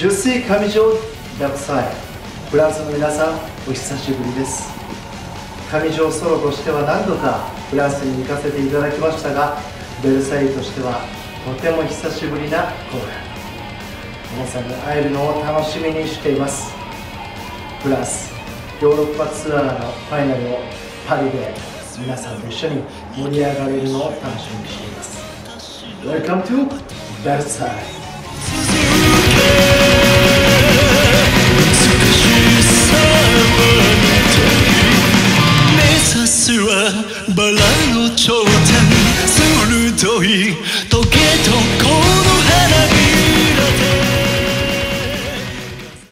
十水上条ダブサイフランスの皆さんお久しぶりです。上条ソロとしては何度かフランスに行かせていただきましたがベルサイユとしてはとても久しぶりな公演。皆さんに会えるのを楽しみにしています。プランスヨーロッパツアーのファイナルをパリで皆さんと一緒に盛り上がれるのを楽しみにしています。Welcome to Versailles. はバラの頂点。鋭い時計と心